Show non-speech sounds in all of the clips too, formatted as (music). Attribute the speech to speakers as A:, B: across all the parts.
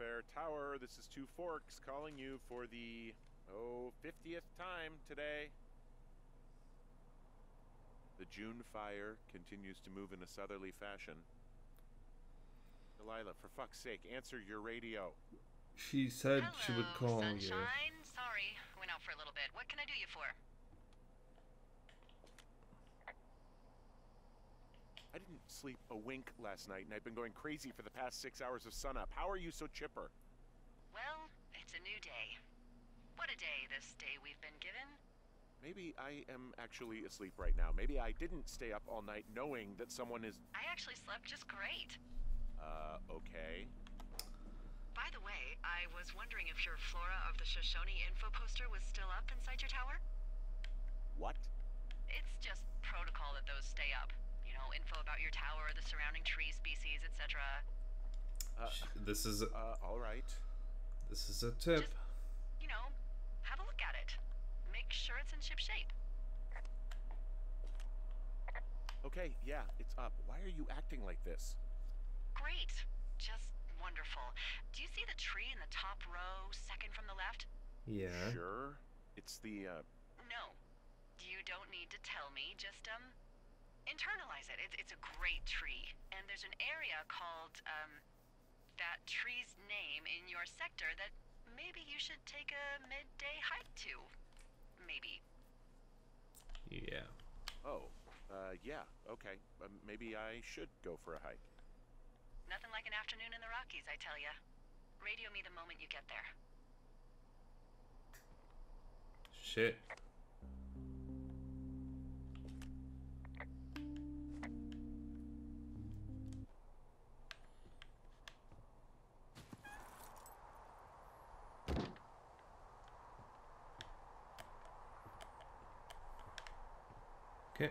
A: Thorofare Tower, this is Two Forks calling you for the, oh, 50th time today. The June fire continues to move in a southerly fashion. Delilah, for fuck's sake, answer your radio.
B: She said
C: Hello,
B: she would call you.
C: sunshine. Sorry, went out for a little bit. What can I do you for?
A: I didn't sleep a wink last night, and I've been going crazy for the past six hours of sunup. How are you so chipper?
C: Well, it's a new day. What a day, this day we've been given.
A: Maybe I am actually asleep right now. Maybe I didn't stay up all night knowing that someone is.
C: I actually slept just great.
A: Uh, okay.
C: By the way, I was wondering if your Flora of the Shoshone info poster was still up inside your tower?
A: What?
C: It's just protocol that those stay up. You know, info about your tower, the surrounding tree species, etc.
B: Sh- This is a,
A: Uh, alright.
B: this is a tip.
C: Just, you know, have a look at it. Make sure it's in ship shape.
A: Okay, yeah, it's up. Why are you acting like this?
C: Great. Just wonderful. Do you see the tree in the top row, second from the left?
B: Yeah.
A: Sure. It's the, uh,
C: No. You don't need to tell me. Just, um, internalize it. It's, it's a great tree. And there's an area called, um, that tree's name in your sector that maybe you should take a midday hike to. Maybe.
B: Yeah.
A: oh, uh, yeah, okay. Um, maybe I should go for a hike.
C: Nothing like an afternoon in the Rockies, I tell ya. Radio me the moment you get there.
B: Shit. Okay.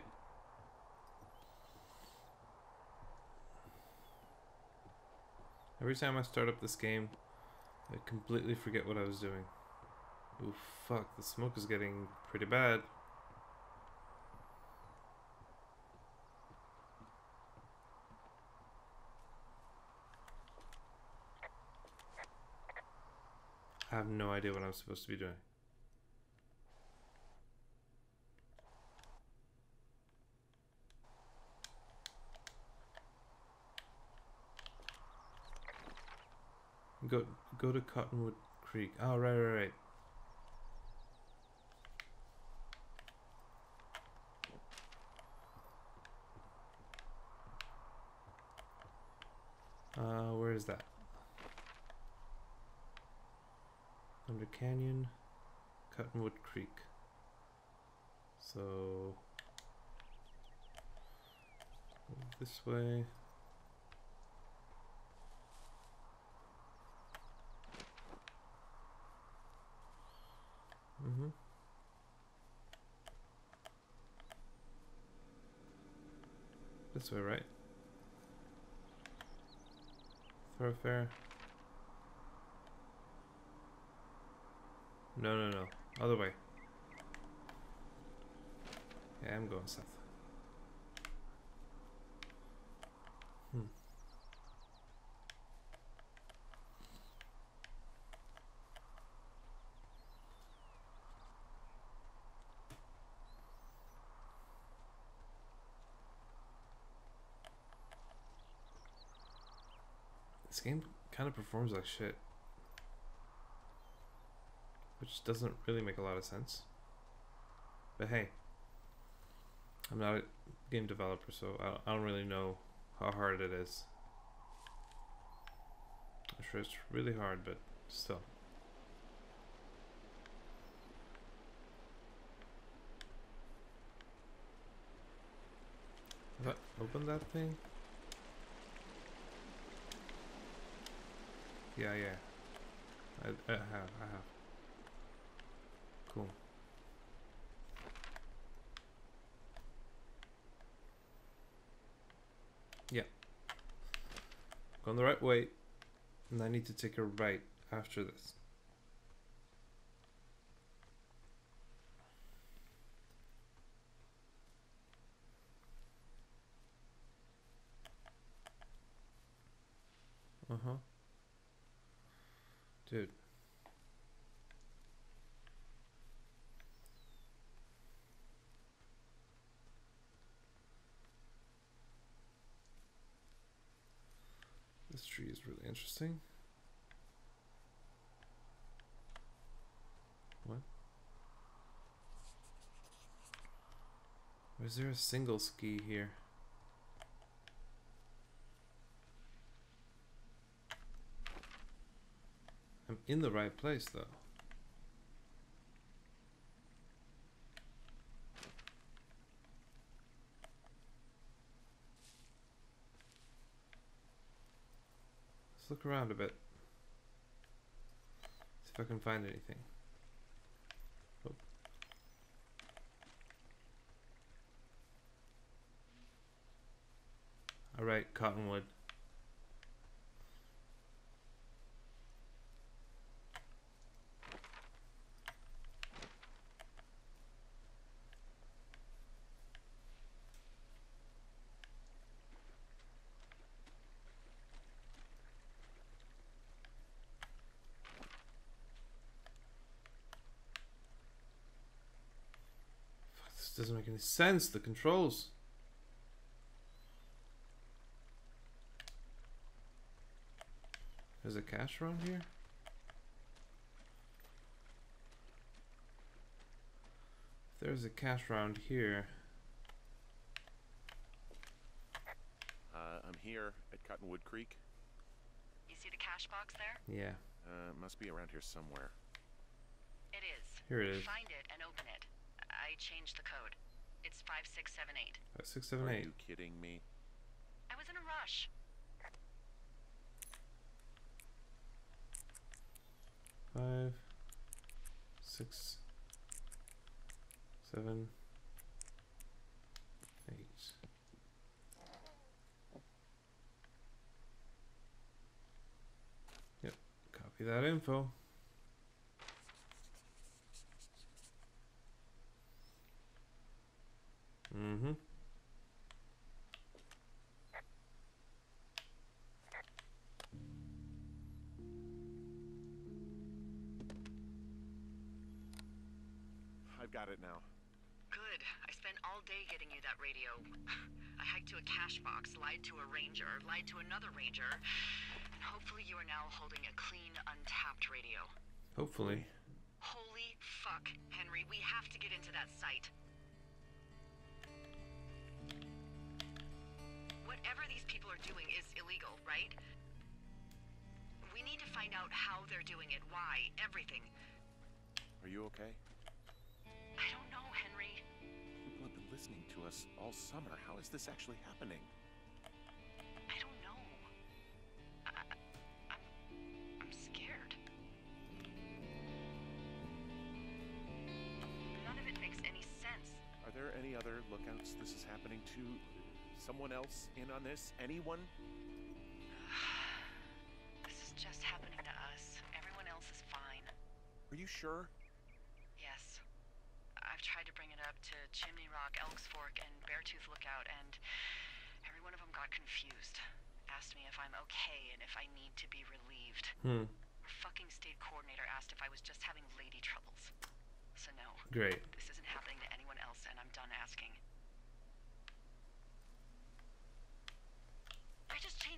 B: Every time I start up this game, I completely forget what I was doing. Ooh, fuck, the smoke is getting pretty bad. I have no idea what I'm supposed to be doing. Go go to Cottonwood Creek. Oh right right right. Uh, where is that? Under Canyon, Cottonwood Creek. So this way. Mm-hmm. This way, right? Thorofare. No, no, no. Other way. Yeah, I'm going south. Hmm. This game kind of performs like shit. Which doesn't really make a lot of sense. But hey, I'm not a game developer, so I don't really know how hard it is. I'm sure it's really hard, but still. Have I opened that thing? Yeah, yeah. I, I have, I have. Cool. Yeah. Going the right way. And I need to take a right after this. Uh huh. Dude. Is really interesting. What? Is there a single ski here? I'm in the right place though. Let's look around a bit. See if I can find anything. Alright, cottonwood. Fuck, this doesn't make any sense. The controls. There's a cache around here. There's a cache around here.
A: Uh, I'm here at Cottonwood Creek.
C: You see the cash box there?
B: Yeah,
A: Uh, must be around here somewhere.
C: It is.
B: here it is.
C: Find it and open it. I changed the code. It's 5678.
B: Five, six, seven,
A: Are
B: eight.
A: you kidding me?
C: I was in a rush.
B: Five, six, seven, eight. Yep, copy that info. Mm-hmm.
A: I've got it now.
C: Good. I spent all day getting you that radio. (sighs) I hiked to a cash box, lied to a ranger, lied to another ranger, and hopefully you are now holding a clean, untapped radio.
B: Hopefully.
C: Holy fuck, Henry, we have to get into that site. Whatever these people are doing is illegal, right? We need to find out how they're doing it, why, everything.
A: Are you okay?
C: I don't know, Henry.
A: People have been listening to us all summer. How is this actually happening?
C: I don't know. I, I'm, I'm scared. None of it makes any sense.
A: Are there any other lookouts this is happening to? Someone else in on this? Anyone? (sighs)
C: This is just happening to us. Everyone else is fine.
A: Are you sure?
C: Yes. I've tried to bring it up to Chimney Rock, Elks Fork, and Beartooth Lookout, and every one of them got confused. Asked me if I'm okay and if I need to be relieved.
B: Hmm.
C: Our fucking state coordinator asked if I was just having lady troubles. So no,
B: Great.
C: this isn't happening to anyone else, and I'm done asking.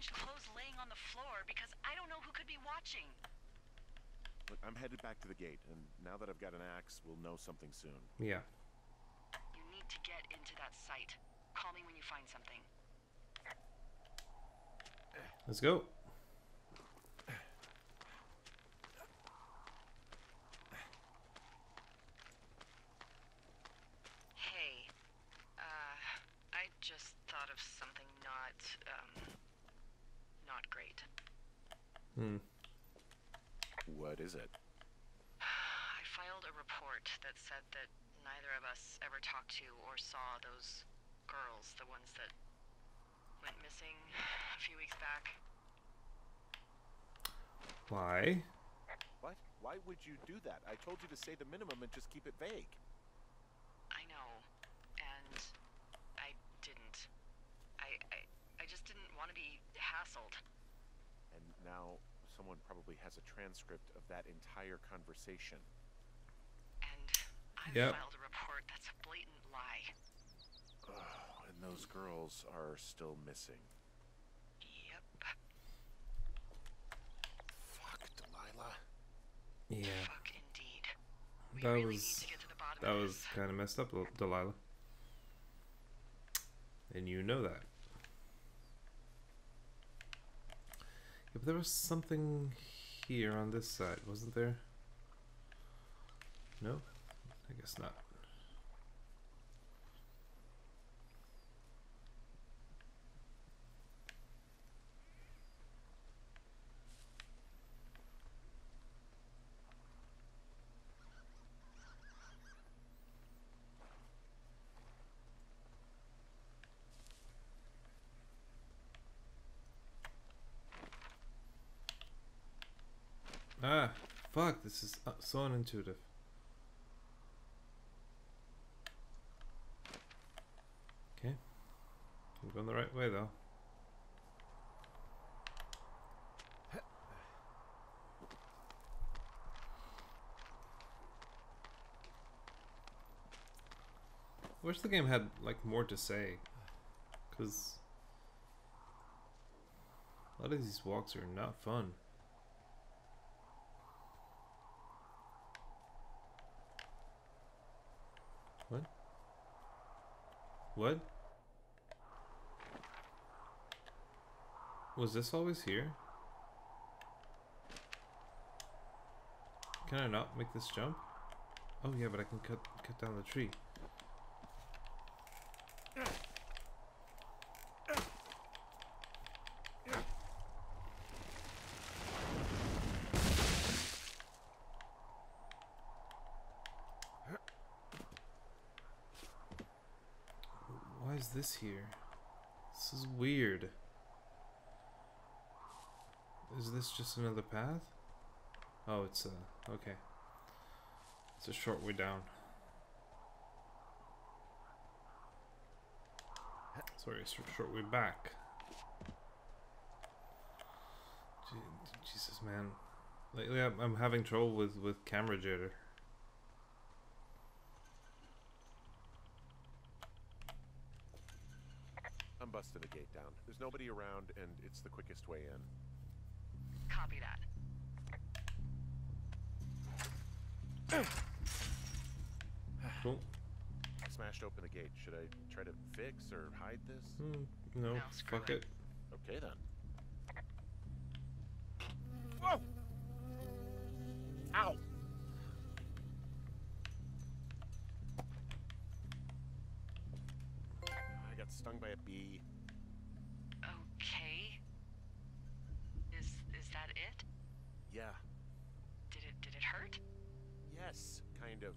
C: I just changed clothes laying on the floor because I don't know who could be watching.
A: Look, I'm headed back to the gate, and now that I've got an axe, we'll know something soon.
B: Yeah.
C: You need to get into that site. Call me when you find something.
B: Let's go.
C: Hey, uh, I just thought of something not, um, not great.
B: Hmm.
A: What is it?
C: I filed a report that said that neither of us ever talked to or saw those girls, the ones that went missing a few weeks back.
B: Why?
A: What? Why would you do that? I told you to say the minimum and just keep it vague.
C: I know, and I didn't. I, I, I just didn't want to be hassled.
A: And now someone probably has a transcript of that entire conversation.
C: And I've
B: Yep.
C: filed a report that's a blatant lie.
A: Oh, and those girls are still missing.
C: Yep.
A: Fuck, Delilah.
B: Yeah,
C: Fuck indeed. We
B: That
C: really
B: was-
C: need to get to the bottom
B: that
C: of
B: was kind of messed up, Delilah. And you know that. Yeah, but there was something here on this side, wasn't there? No? I guess not. Ah, fuck, this is uh, so unintuitive. Okay. I'm going the right way though. I Wish the game had like more to say, cause a lot of these walks are not fun. What? What? Was this always here? Can I not make this jump? Oh yeah, but I can cut cut down the tree. Why is this here? This is weird. Is this just another path? Oh, it's a okay. It's a short way down. Sorry, it's a short way back. Jesus, man. Lately, I'm, I'm having trouble with with camera jitter.
A: I'm busting the gate down. There's nobody around, and it's the quickest way in.
C: Copy that. (coughs)
B: Cool.
A: I smashed open the gate. Should I try to fix or hide this?
B: Hmm, no,
C: No,
B: fuck
C: it.
B: it.
A: Okay then. Whoa! Ow! I got stung by a bee.
C: Okay. Is is that it?
A: Yeah.
C: Did it did it hurt?
A: Yes, kind of.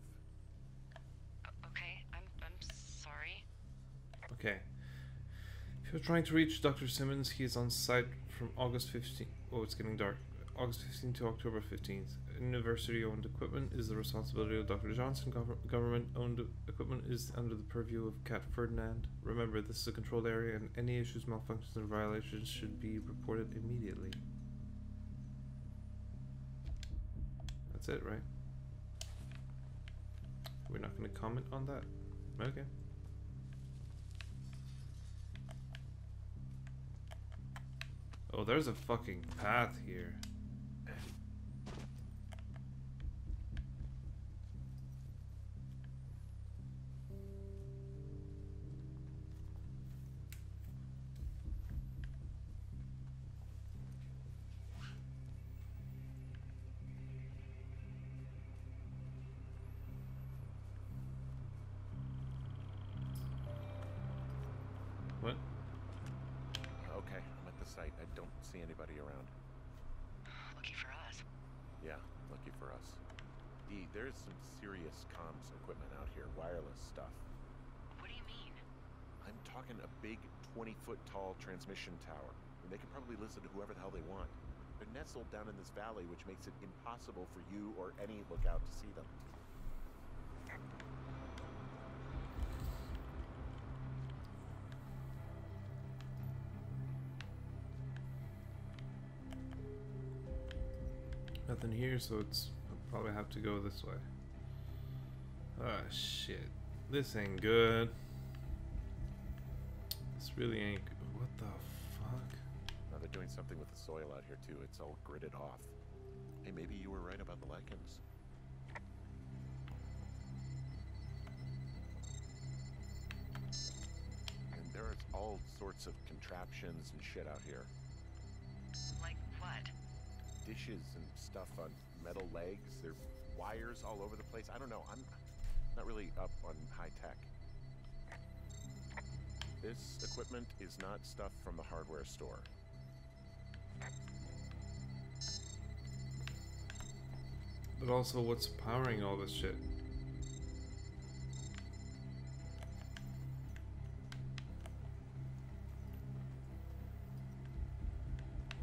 C: O- okay, I'm I'm sorry.
B: Okay. You're trying to reach Dr. Simmons, he is on site from August 15th. Oh, it's getting dark. August 15th to October 15th. University owned equipment is the responsibility of Dr. Johnson. Gov- government owned equipment is under the purview of Cat Ferdinand. Remember, this is a controlled area and any issues, malfunctions, or violations should be reported immediately. That's it, right? We're not going to comment on that? Okay. Oh, there's a fucking path here.
A: Big 20 foot tall transmission tower. And they can probably listen to whoever the hell they want. They're nestled down in this valley, which makes it impossible for you or any lookout to see them.
B: Nothing here, so it's I'll probably have to go this way. Ah shit. This ain't good. This really ain't. What the fuck?
A: Now they're doing something with the soil out here too. It's all gridded off. Hey, maybe you were right about the lichens. And there's all sorts of contraptions and shit out here.
C: Like what?
A: Dishes and stuff on metal legs. There's wires all over the place. I don't know. I'm not really up on high tech. This equipment is not stuff from the hardware store.
B: But also, what's powering all this shit?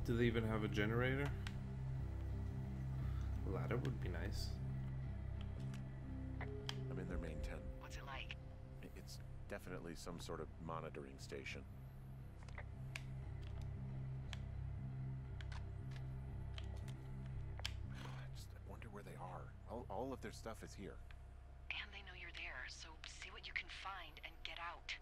B: Do they even have a generator? A ladder would be nice.
A: Definitely some sort of monitoring station. I just wonder where they are. All, all of their stuff is here.
C: And they know you're there, so see what you can find and get out.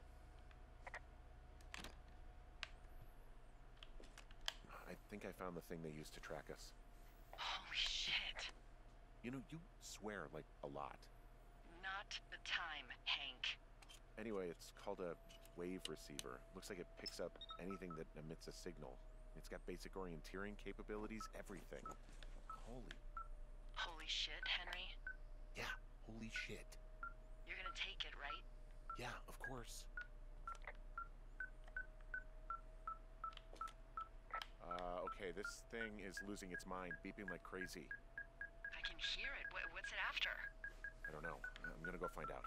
A: I think I found the thing they used to track us.
C: Holy shit.
A: You know, you swear like a lot.
C: Not the time.
A: Anyway, it's called a wave receiver. Looks like it picks up anything that emits a signal. It's got basic orienteering capabilities, everything. Holy,
C: Holy shit, Henry.
A: yeah, holy shit.
C: You're gonna take it, right?
A: Yeah, of course. Uh, okay, this thing is losing its mind, beeping like crazy.
C: I can hear it. What, what's it after?
A: I don't know. I'm gonna go find out.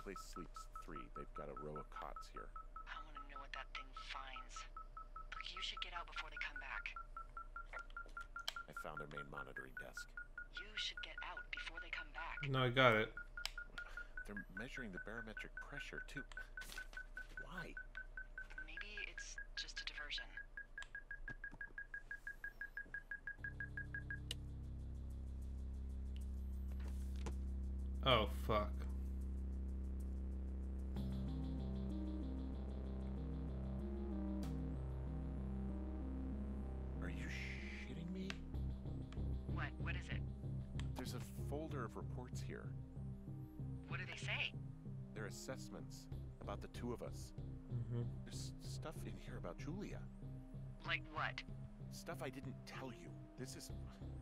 A: This place sleeps three. They've got a row of cots here.
C: I wanna know what that thing finds. Look, you should get out before they come back.
A: I found their main monitoring desk.
C: You should get out before they come back.
B: No, I got it.
A: They're measuring the barometric pressure, too. Why?
C: Maybe it's just a diversion.
B: Oh, fuck.
A: Two of us.
B: Mm-hmm.
A: There's stuff in here about Julia.
C: Like what?
A: Stuff I didn't tell you. This is.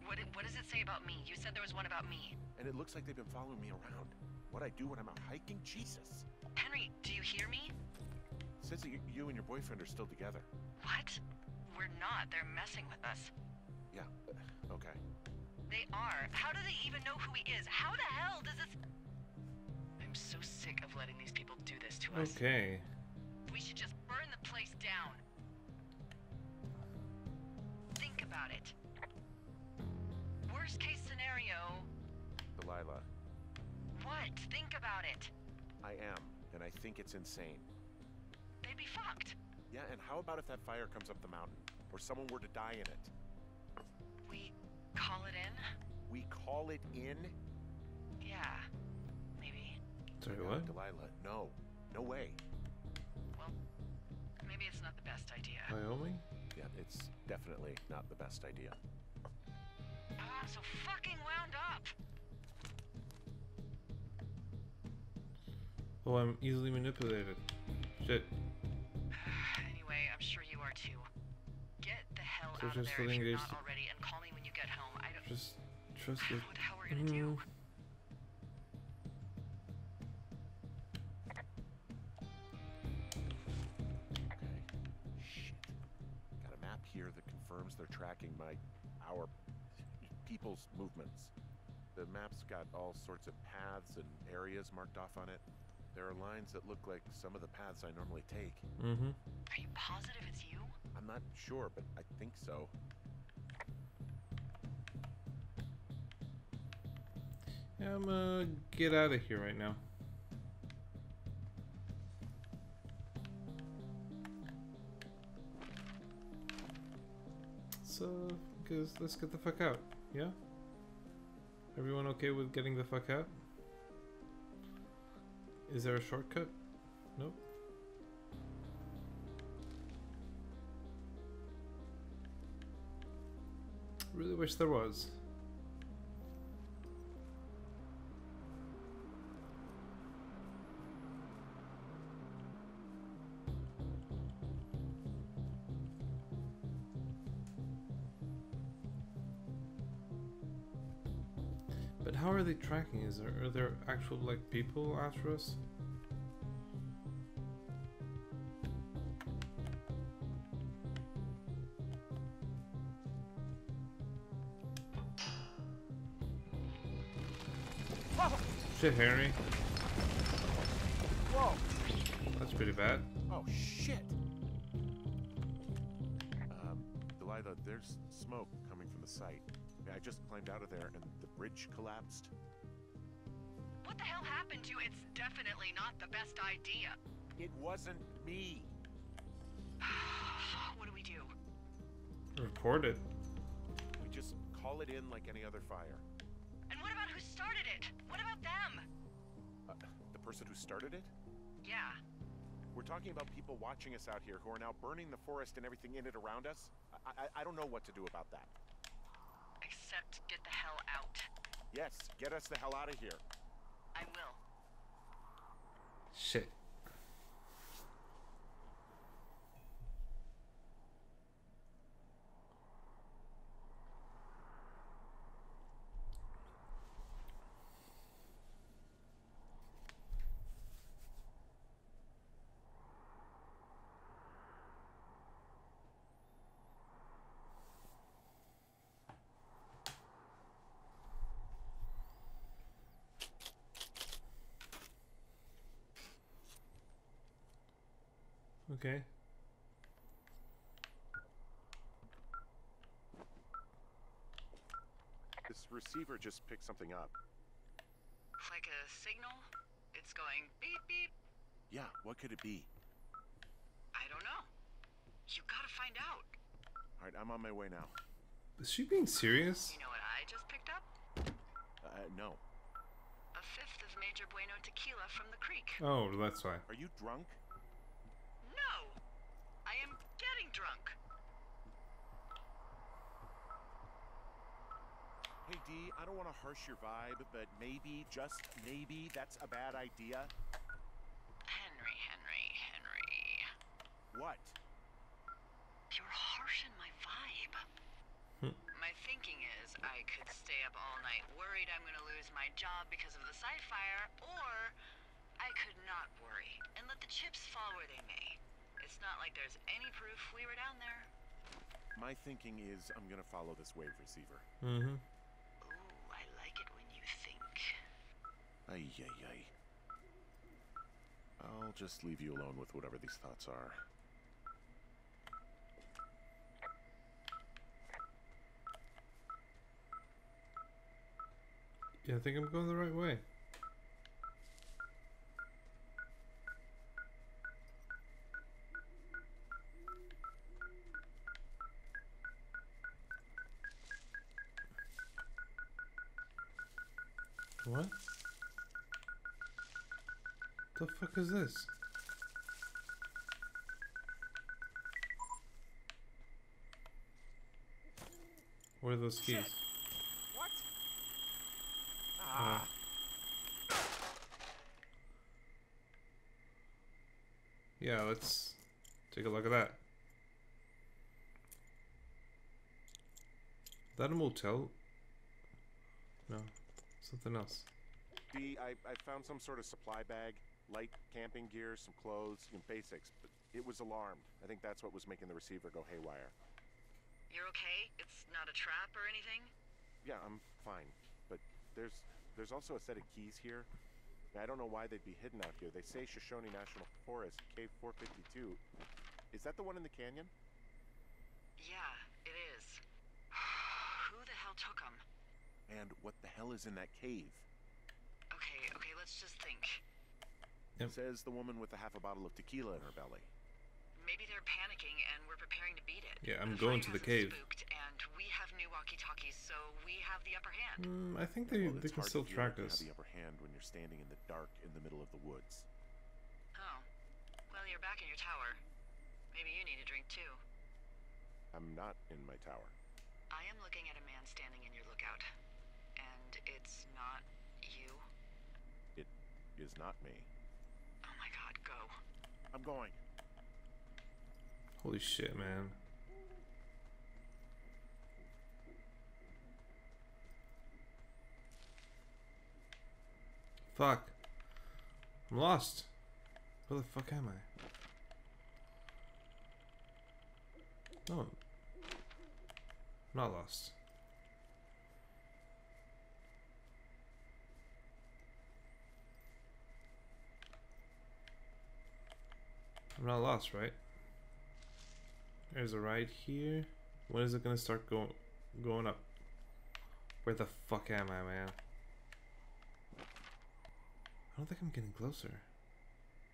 C: What, what does it say about me? You said there was one about me.
A: And it looks like they've been following me around. What I do when I'm out hiking? Jesus.
C: Henry, do you hear me?
A: Says that you, you and your boyfriend are still together.
C: What? We're not. They're messing with us.
A: Yeah, (sighs) okay.
C: They are. How do they even know who he is? How the hell does this. I'm so sick of letting these people do this to us.
B: Okay.
C: We should just burn the place down. Think about it. Worst case scenario.
A: Delilah,
C: What? Think about it.
A: I am, and I think it's insane.
C: They'd be fucked.
A: Yeah, and how about if that fire comes up the mountain? Or someone were to die in it?
C: We call it in?
A: We call it in?
C: Yeah. Maybe.
B: Sorry,
A: No,
B: what?
A: Delilah, no. No way.
C: Well, maybe it's not the best idea.
B: Wyoming?
A: Yeah, it's definitely not the best idea.
C: Ah, so fucking wound up.
B: Oh, I'm easily manipulated. Shit.
C: anyway, I'm sure you are too. Get the hell
B: So
C: out of there if you're not already, and call me when you get home. I don't.
B: Just trust it.
C: What the hell we're gonna do?
B: Mm.
A: Okay. Tracking my our people's movements. The map's got all sorts of paths and areas marked off on it. There are lines that look like some of the paths I normally take.
B: Mm-hmm.
C: Are you positive it's you?
A: I'm not sure, but I think so.
B: Yeah, I'm gonna get out of here right now. Uh, so, is let's get the fuck out. Yeah? Everyone okay with getting the fuck out? Is there a shortcut? Nope. Really wish there was. Tracking? Is there are there actual like people after us? Shit, Harry.
A: Whoa!
B: That's pretty bad.
A: Oh shit! Um, Delilah, there's smoke coming from the site. I just climbed out of there and the bridge collapsed.
C: What hell happened to you? It's definitely not the best idea.
A: It wasn't me. (sighs)
C: what do we do?
B: Report it.
A: We just call it in like any other fire.
C: And what about who started it? What about them?
A: Uh, the person who started it?
C: Yeah.
A: We're talking about people watching us out here who are now burning the forest and everything in it around us. I, I, I don't know what to do about that.
C: Except get the hell out.
A: Yes, get us the hell out of here.
C: I will.
B: Shit. Okay.
A: This receiver just picked something up.
C: Like a signal? It's going beep beep.
A: Yeah, what could it be?
C: I don't know. You gotta find out.
A: Alright, I'm on my way now.
B: Is she being serious?
C: You know what I just picked up?
A: Uh, no.
C: A fifth of Major Bueno tequila from the creek.
B: Oh, that's why.
A: Are you drunk?
C: No! I am getting drunk.
A: Hey, D, I don't want to harsh your vibe, but maybe, just maybe, that's a bad idea.
C: Henry, Henry, Henry.
A: What?
C: You're harshing my vibe.
B: Hmm.
C: my thinking is I could stay up all night worried I'm gonna lose my job because of the site fire, or I could not worry and let the chips fall where they may. It's not like there's any proof we were down there.
A: My thinking is I'm gonna follow this wave receiver.
B: Mm-hmm.
C: Ooh, I like it when you think.
A: Ay, ay, ay. I'll just leave you alone with whatever these thoughts are.
B: Yeah, I think I'm going the right way. What? The fuck is this? What are those keys?
A: What?
B: Ah. Yeah, let's take a look at that. That a motel? No, something else.
A: D, I, I found some sort of supply bag, light camping gear, some clothes, you know, basics, but it was alarmed. I think that's what was making the receiver go haywire.
C: You're okay? It's not a trap or anything?
A: Yeah, I'm fine, but there's there's also a set of keys here. I don't know why they'd be hidden out here. They say Shoshone National Forest, Cave 452. Is that the one in the canyon?
C: Yeah, it is. Who the hell took them?
A: And what the hell is in that cave?
C: Okay, okay, let's just think.
B: Yep.
A: Says the woman with a half a bottle of tequila in her belly.
C: Maybe they're panicking and we're preparing to beat it.
B: Yeah, I'm
C: The
B: going to the
C: hasn't
B: cave.
C: Spooked and we have new walkie-talkies, so we have the upper hand.
B: Mm, I think they,
A: Well,
B: they
A: it's
B: can still
A: to feel
B: track
A: like
B: us.
A: Have the upper hand when you're standing in the dark in the middle of the woods.
C: Oh. Well, you're back in your tower. Maybe you need a drink too.
A: I'm not in my tower.
C: I am looking at a man standing in your lookout. And it's not you.
A: It is not me.
C: Oh my god, go.
A: I'm going.
B: Holy shit, man. Fuck. I'm lost. Where the fuck am I? No. I'm not lost. I'm not lost, right? There's a ride here. When is it gonna start going going up? Where the fuck am I, man? I don't think I'm getting closer.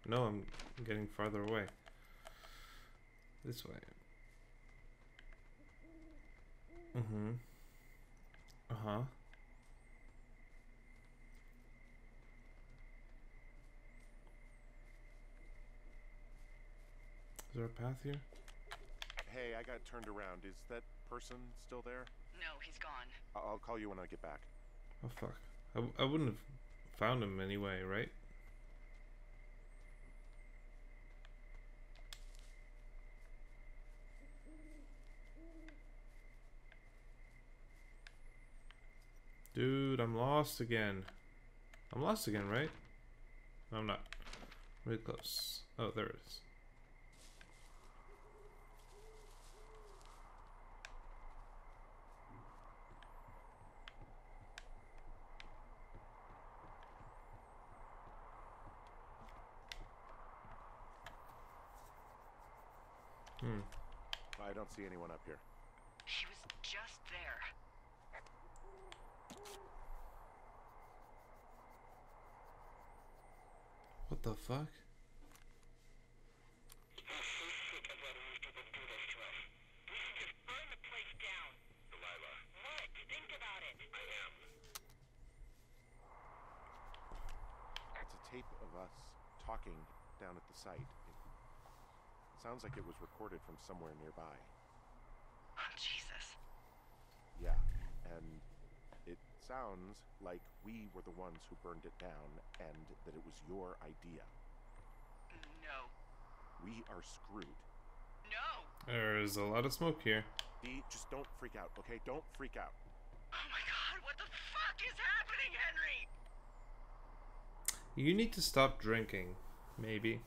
B: No, I'm getting farther away. This way. Mm-hmm. Uh-huh. Is there a path here?
A: Hey, I got turned around. Is that person still there?
C: No, he's gone.
A: I- I'll call you when I get back.
B: Oh fuck. I, w- I wouldn't have found him anyway, right? Dude, I'm lost again. I'm lost again, right? No, I'm not. Really close. Oh, there it is. Hmm.
A: I don't see anyone up here.
C: She was just there.
B: What the fuck?
C: Burn the place down. Delilah. What? Think about it. I am.
A: It's a tape of us talking down at the site. It sounds like it was recorded from somewhere nearby.
C: Oh, Jesus.
A: Yeah, and it sounds like we were the ones who burned it down and that it was your idea.
C: No.
A: We are screwed.
C: No.
B: There's a lot of smoke here.
A: Dee, just don't freak out, okay? Don't freak out.
C: Oh my god, what the fuck is happening, Henry?
B: You need to stop drinking, maybe.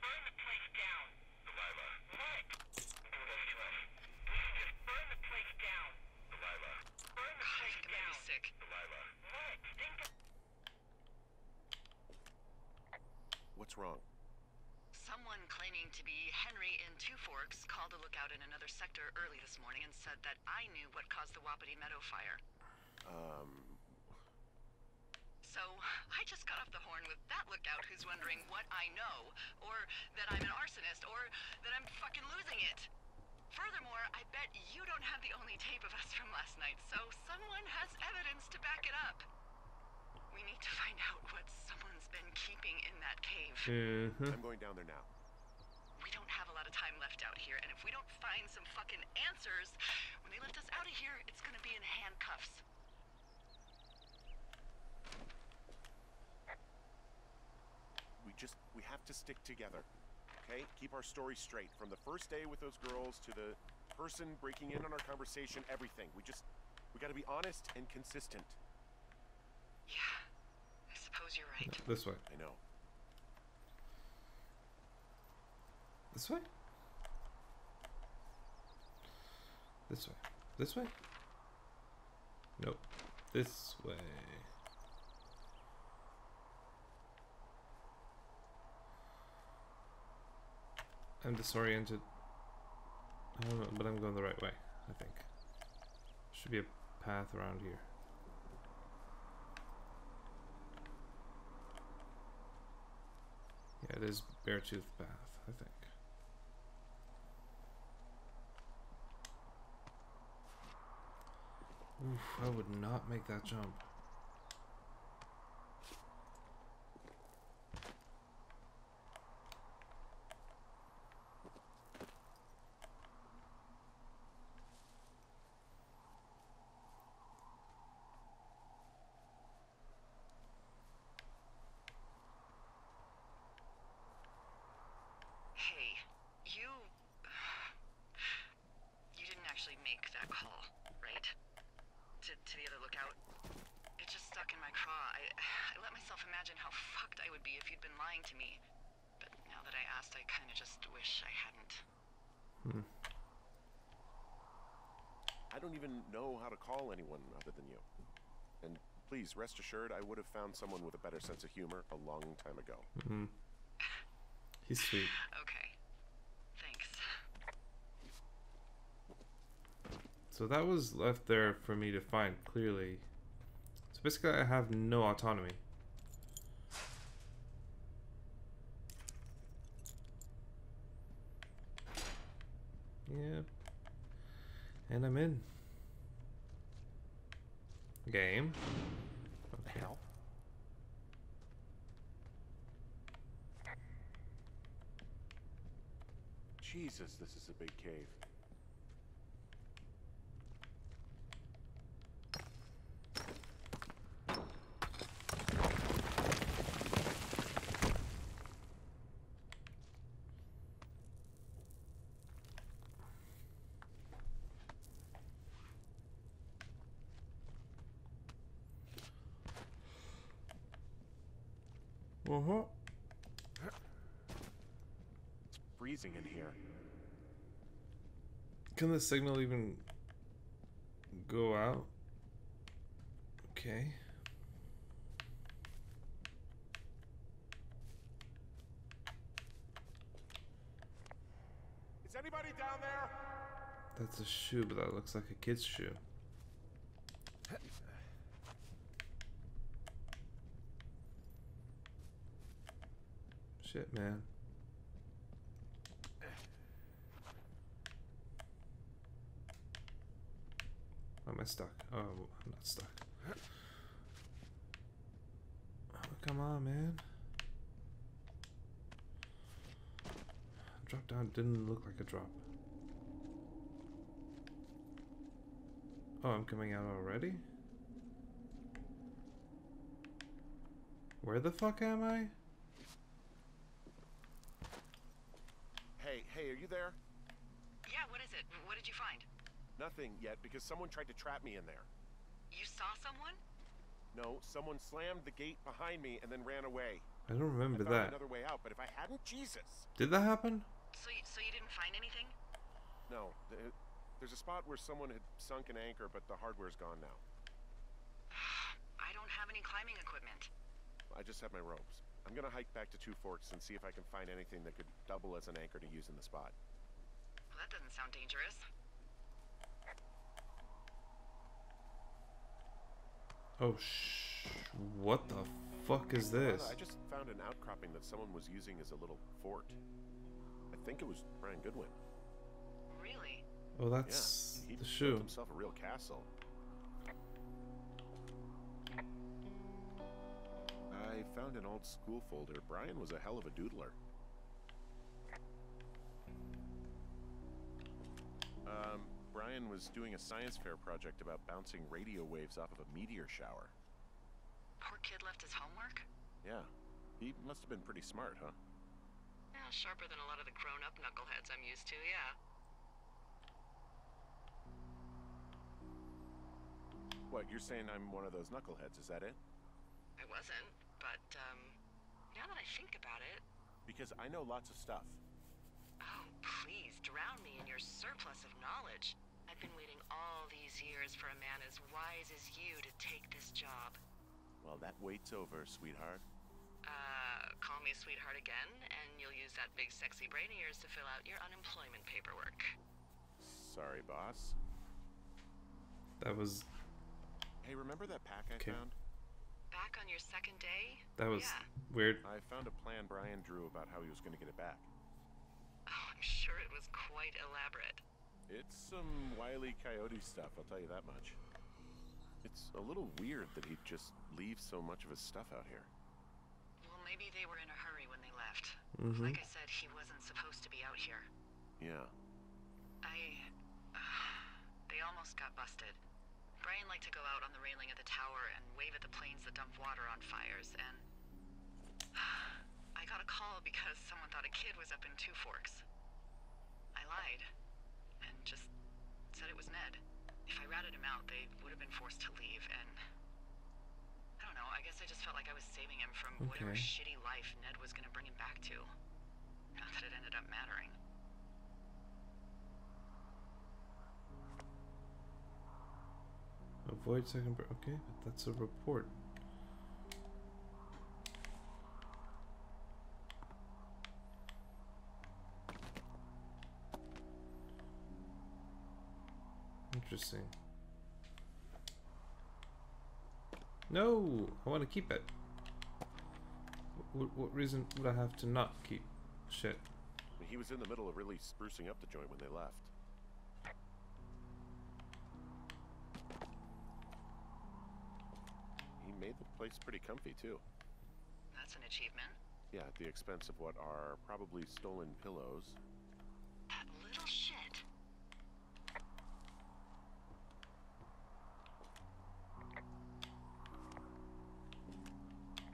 C: Burn the place down. Delilah. What? Do this to us. Just burn the place down. Delilah. Burn the place down. Be sick.
A: Delilah.
C: What? Think of
A: What's wrong?
C: Someone claiming to be Henry in Two Forks called a lookout in another sector early this morning and said that I knew what caused the Wapiti Meadow fire.
A: Um,
C: So I just got off the horn with that lookout who's wondering what I know, or that I'm an arsonist, or that I'm fucking losing it. Furthermore, I bet you don't have the only tape of us from last night, so someone has evidence to back it up. We need to find out what someone's been keeping in that cave.
B: Uh-huh.
A: I'm going down there now.
C: We don't have a lot of time left out here, and if we don't find some fucking answers, when they lift us out of here, it's gonna be in handcuffs.
A: We just, we have to stick together. Okay? Keep our story straight. From the first day with those girls to the person breaking in on our conversation, everything. We just, we gotta be honest and consistent.
C: Yeah, I suppose you're right.
B: This way.
A: I know.
B: This way? This way. This way? Nope. This way. I'm disoriented. I don't know, but I'm going the right way, I think. Should be a path around here. Yeah, it is Beartooth Path, I think. Oof, I would not make that jump.
C: Hey, you. You didn't actually make that call, right? To, to the other lookout? It just stuck in my craw. I, I let myself imagine how fucked I would be if you'd been lying to me. But now that I asked, I kind of just wish I hadn't.
B: Hmm.
A: I don't even know how to call anyone other than you. And please rest assured, I would have found someone with a better sense of humor a long time ago.
B: hmm He's sweet.
C: Okay. Thanks.
B: So that was left there for me to find, clearly. So basically, I have no autonomy. Yep. And I'm in. Game.
A: What The hell? Jesus, this is a big cave.
B: Uh huh.
A: It's freezing in here.
B: Can the signal even go out? Okay.
A: Is anybody down there?
B: That's a shoe, but that looks like a kid's shoe. Shit, man. Why am I stuck? Oh, I'm not stuck. Oh, come on, man. Drop down didn't look like a drop. Oh, I'm coming out already? Where the fuck am I?
A: Hey, hey, are you there?
C: Yeah, what is it? What did you find?
A: Nothing yet because someone tried to trap me in there.
C: You saw someone?
A: No, someone slammed the gate behind me and then ran away.
B: I don't remember
A: found
B: that.
A: another way out, but if I hadn't, Jesus.
B: Did that happen?
C: So, you, so you didn't find anything?
A: No, th- there's a spot where someone had sunk an anchor, but the hardware's gone now. (sighs)
C: I don't have any climbing equipment.
A: I just have my ropes. I'm gonna hike back to Two Forks and see if I can find anything that could double as an anchor to use in the spot.
C: Well, that doesn't sound dangerous.
B: Oh, shh. What the fuck is this?
A: I just found an outcropping that someone was using as a little fort. I think it was Brian Goodwin.
C: Really?
B: Oh, that's
A: yeah, he
B: the
A: built
B: shoe.
A: himself a real castle. I found an old school folder. Brian was a hell of a doodler. Um, Brian was doing a science fair project about bouncing radio waves off of a meteor shower.
C: Poor kid left his homework?
A: Yeah, he must have been pretty smart, huh?
C: Yeah, sharper than a lot of the grown-up knuckleheads I'm used to, yeah.
A: What, you're saying I'm one of those knuckleheads, is that it?
C: I wasn't, but, um, now that I think about it,
A: Because I know lots of stuff.
C: oh, please, drown me in your surplus of knowledge. I've been waiting all these years for a man as wise as you to take this job.
A: Well, that wait's over, sweetheart.
C: Uh, call me sweetheart again, and you'll use that big sexy brain of yours to fill out your unemployment paperwork.
A: Sorry, boss.
B: That was
A: Hey, remember that pack I
B: Okay.
A: found?
C: Back on your second day?
B: that was
C: Yeah.
B: weird.
A: I found a plan Brian drew about how he was going to get it back.
C: Oh, I'm sure it was quite elaborate.
A: It's some wily coyote stuff, I'll tell you that much. It's a little weird that he'd just leave so much of his stuff out here.
C: Well, maybe they were in a hurry when they left.
B: Mhm.
C: Like I said, he wasn't supposed to be out here.
A: Yeah.
C: I. they almost got busted. Brian liked to go out on the railing of the tower and wave at the planes that dump water on fires, and. (sighs) I got a call because someone thought a kid was up in Two Forks. I lied. And just said it was Ned. If I ratted him out, they would have been forced to leave, and. I don't know, I guess I just felt like I was saving him from whatever shitty life Ned was gonna bring him back to. Not that it ended up mattering.
B: Avoid second. br- Okay, but that's a report. Interesting. No, I want to keep it. What, what reason would I have to not keep shit?
A: He was in the middle of really sprucing up the joint when they left. Made the place pretty comfy, too.
C: That's an achievement.
A: Yeah, at the expense of what are probably stolen pillows.
C: That little shit.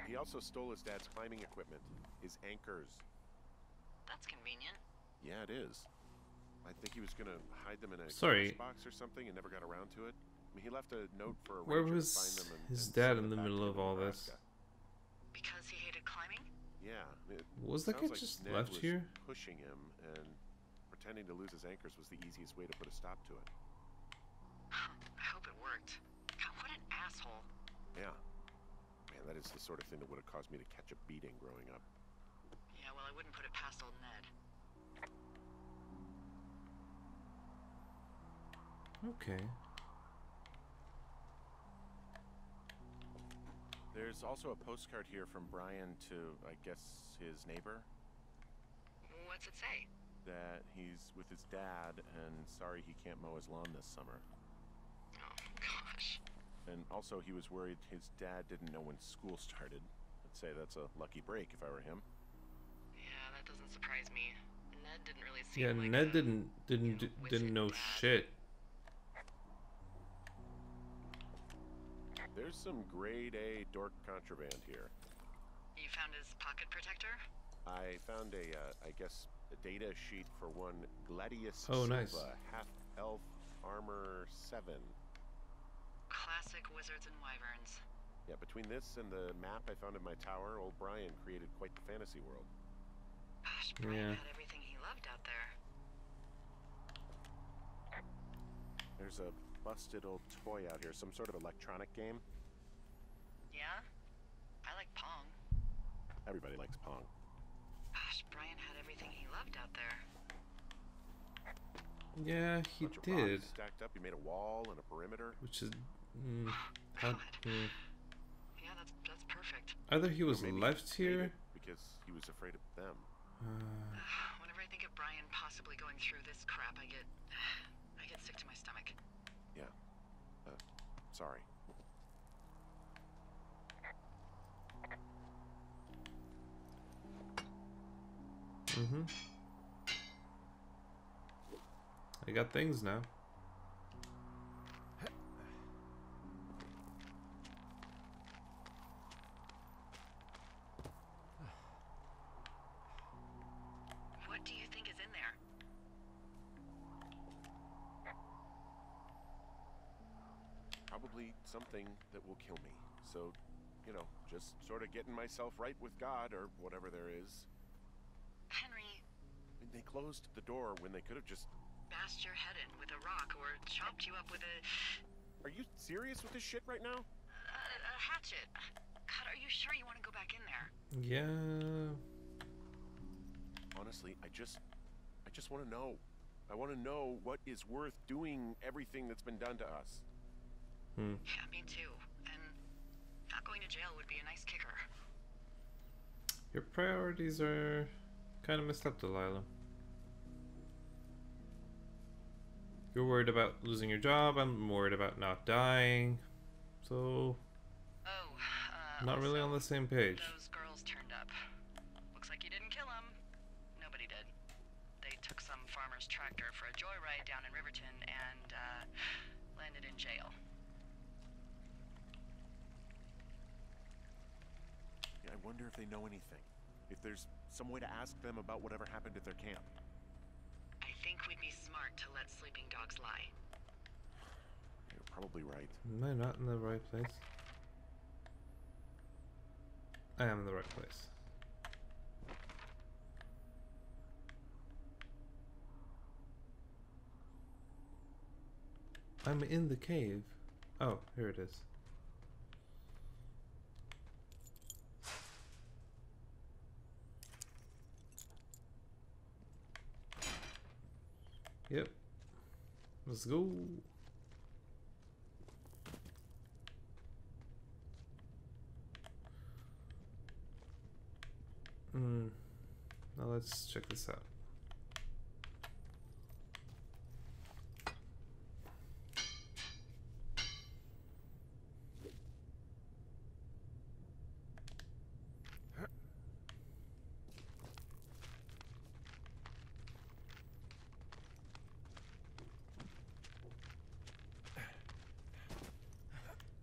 A: He also stole his dad's climbing equipment, his anchors.
C: That's convenient.
A: Yeah, it is. I think he was gonna hide them in a
B: Sorry.
A: box or something and never got around to it. I mean, he left a note for a
B: Where
A: ranger
B: was
A: to find them and,
B: his
A: and
B: dad in the middle of
A: in
B: all this?
C: Because he hated climbing?
A: Yeah. It
B: Was that
A: sounds
B: kid
A: like
B: just
A: Ned
B: left
A: was
B: here?
A: Pushing him and pretending to lose his anchors was the easiest way to put a stop to it. (sighs)
C: I hope it worked. God, what an asshole.
A: Yeah. Man, that is the sort of thing that would have caused me to catch a beating growing up.
C: Yeah, well, I wouldn't put it past old Ned.
B: Okay.
A: There's also a postcard here from Brian to, I guess, his neighbor.
C: What's it say?
A: That he's with his dad and sorry he can't mow his lawn this summer.
C: Oh, gosh.
A: And also, he was worried his dad didn't know when school started. I'd say that's a lucky break if I were him.
C: Yeah, that doesn't surprise me. Ned didn't really seem
B: Yeah,
C: like
B: Ned
C: a-
B: didn't didn't
C: you
B: d-
C: know,
B: didn't know
C: dad.
B: shit.
A: There's some grade A dork contraband here.
C: You found his pocket protector?
A: I found a, uh, I guess, a data sheet for one Gladius
B: Oh,
A: Silva,
B: nice.
A: half elf armor seven.
C: Classic wizards and wyverns.
A: Yeah, between this and the map I found in my tower, old Brian created quite the fantasy world.
C: Gosh, Brian
B: Yeah.
C: had everything he loved out there.
A: There's a busted old toy out here, some sort of electronic game.
C: Yeah? I like Pong.
A: Everybody likes Pong.
C: Gosh, Brian had everything he loved out there.
B: Yeah, he
A: Bunch
B: did.
A: rocks stacked up. He made a wall and a perimeter.
B: Which is mm, (sighs) how,
C: God.
B: mm.
C: Yeah, that's that's perfect.
B: either he was
A: maybe he
B: left here.
A: because he was afraid of them.
B: Uh, (sighs)
C: Whenever I think of Brian possibly going through this crap, I get (sighs) I get sick to my stomach.
A: Sorry.
B: mm-hmm. I got things now.
C: What do you think is in there?
A: Probably something that will kill me. So, you know, just sort of getting myself right with God or whatever there is.
C: Henry,
A: And they closed the door when they could have just
C: bashed your head in with a rock or chopped you up with a,
A: Are you serious with this shit right now?
C: a, a hatchet. God, are you sure you want to go back in there?
B: Yeah.
A: Honestly, I just I just want to know. I want to know what is worth doing everything that's been done to us.
B: Hmm.
C: Yeah, me too. Going to jail would be a nice kicker.
B: Your priorities are kind of messed up, Delilah. You're worried about losing your job. I'm worried about not dying. So,
C: Oh, uh,
B: not really on the same page.
C: Those girls turned up. Looks like you didn't kill them. Nobody did. They took some farmer's tractor for a joyride down in Riverton and uh, landed in jail.
A: Yeah, I wonder if they know anything. If there's some way to ask them about whatever happened at their camp.
C: I think we'd be smart to let sleeping dogs lie.
A: You're probably right.
B: Am I not in the right place? I am in the right place. I'm in the cave. Oh, here it is. Yep. Let's go. Hmm. Now let's check this out.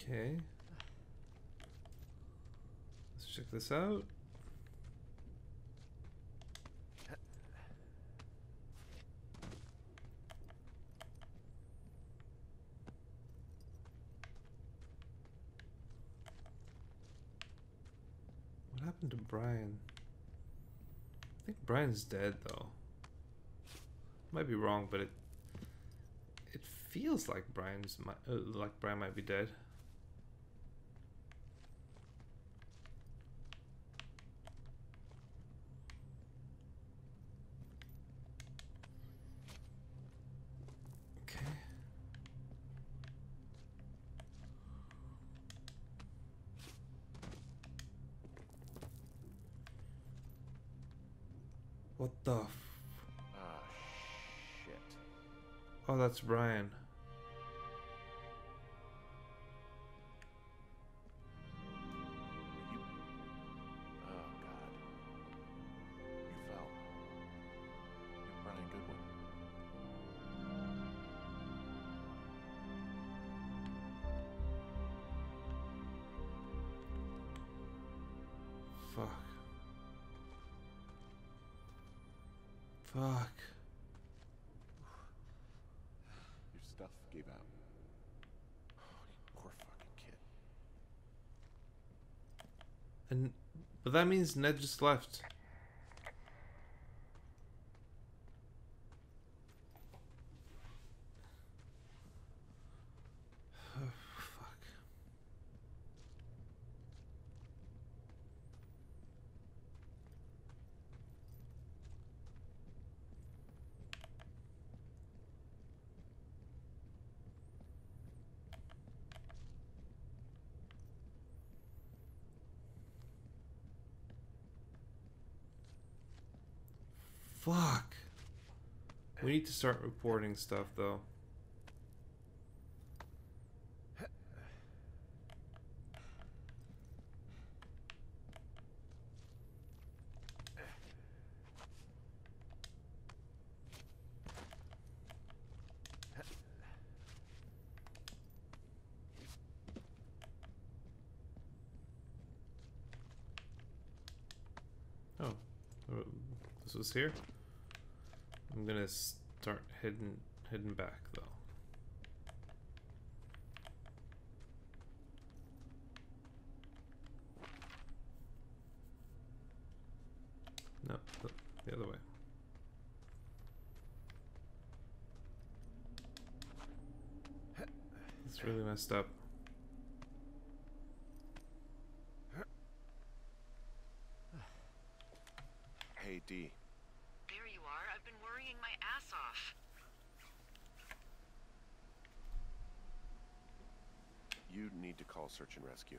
B: Okay. Let's check this out. What happened to Brian? I think Brian's dead though. Might be wrong, but it it feels like Brian's mi- uh, like Brian might be dead. That's Brian. That means Ned just left. Oh, fuck. Fuck. We need to start reporting stuff though. Oh, uh, this was here. I'm gonna turns aren't hidden hidden back though. No, the, the other way. It's really messed up.
A: Hey, D. search and rescue.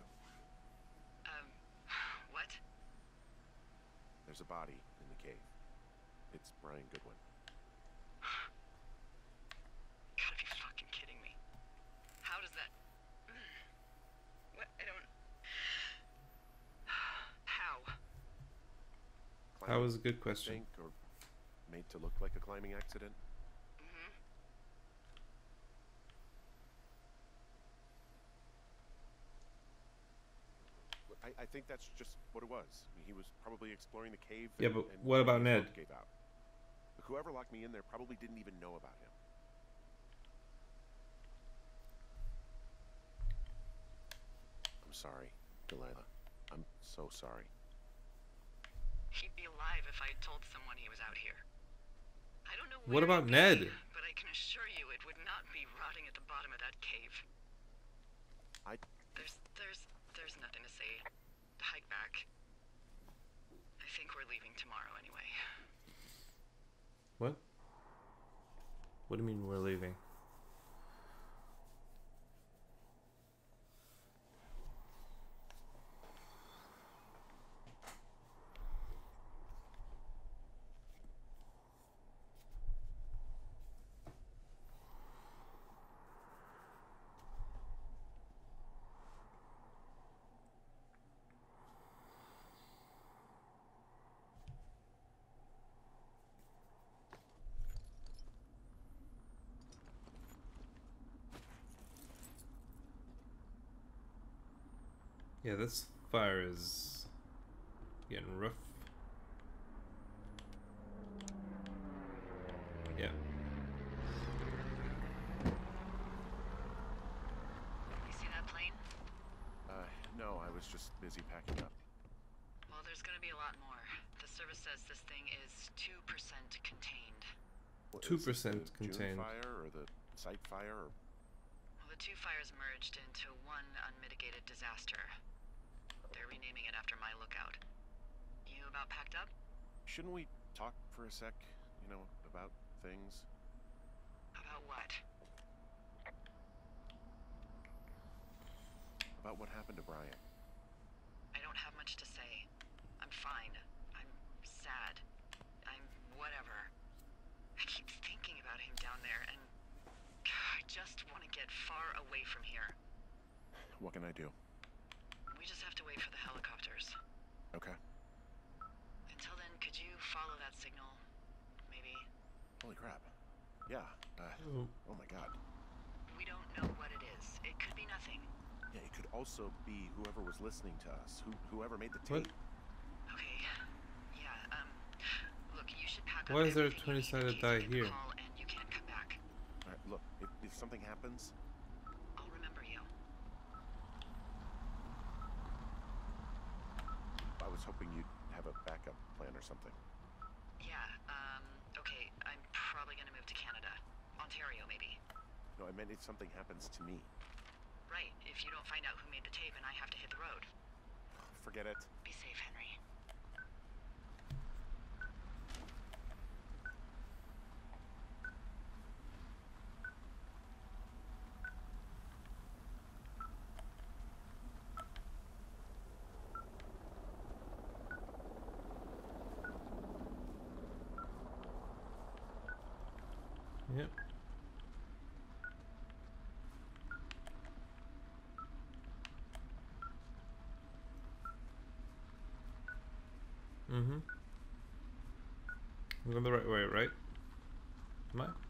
C: Um, (sighs) what?
A: There's a body in the cave. It's Brian Goodwin. (sighs)
C: Gotta be fucking kidding me. How does that. (sighs) What? I don't. How?
B: That was a good question.
A: think, or made to look like a climbing accident.
C: Mm-hmm.
A: I, I think that's just what it was. I mean, he was probably exploring the cave.
B: Yeah,
A: and-
B: but
A: and
B: what about Ned?
A: Gave out. But whoever locked me in there probably didn't even know about him. I'm sorry, Delilah. I'm so sorry.
C: He'd be alive if I had told someone he was out here. I don't know
B: What about Ned?
C: be, but I can assure you it would not be rotting at the bottom of that cave.
A: I
C: There's there's there's nothing to say. Hike back. I think we're leaving tomorrow anyway.
B: What? What do you mean we're leaving? Yeah, this fire is getting rough. Yeah.
C: You see that plane?
A: uh no, I was just busy packing up.
C: Well, there's gonna be a lot more. The service says this thing is two percent contained.
A: What,
B: 2%
A: is it the June
B: contained.
A: fire or the site fire or
C: Well, the two fires merged into one unmitigated disaster. Renaming it after my lookout. You about packed up?
A: shouldn't we talk for a sec, you know, about things?
C: About what?
A: About what happened to Brian?
C: I don't have much to say. I'm fine. I'm sad. I'm whatever. I keep thinking about him down there, and (sighs) I just want to get far away from here.
A: What can I do?
C: We just have to wait for the helicopters.
A: Okay.
C: Until then, could you follow that signal? Maybe?
A: Holy crap. Yeah. Uh,
B: Oh,
A: oh my god.
C: We don't know what it is. It could be nothing.
A: Yeah, it could also be whoever was listening to us, who whoever made the
B: What?
A: tape.
C: Okay. Yeah, um, look, you should pack
B: Why
C: up
B: is there a
C: everything you need
B: 20 sided die
C: you get the
B: here?
C: Call and you can't come back.
A: All right, look, if, if something happens,
C: I'll remember you.
A: I was hoping you'd have a backup plan or something.
C: Yeah, um, okay, I'm probably gonna move to Canada. Ontario, maybe.
A: No, I meant if something happens to me.
C: Right, if you don't find out who made the tape and I have to hit the road.
A: Forget it.
C: Be safe, Henry.
B: yep. Mm-hmm. I'm going the right way, right? Am I?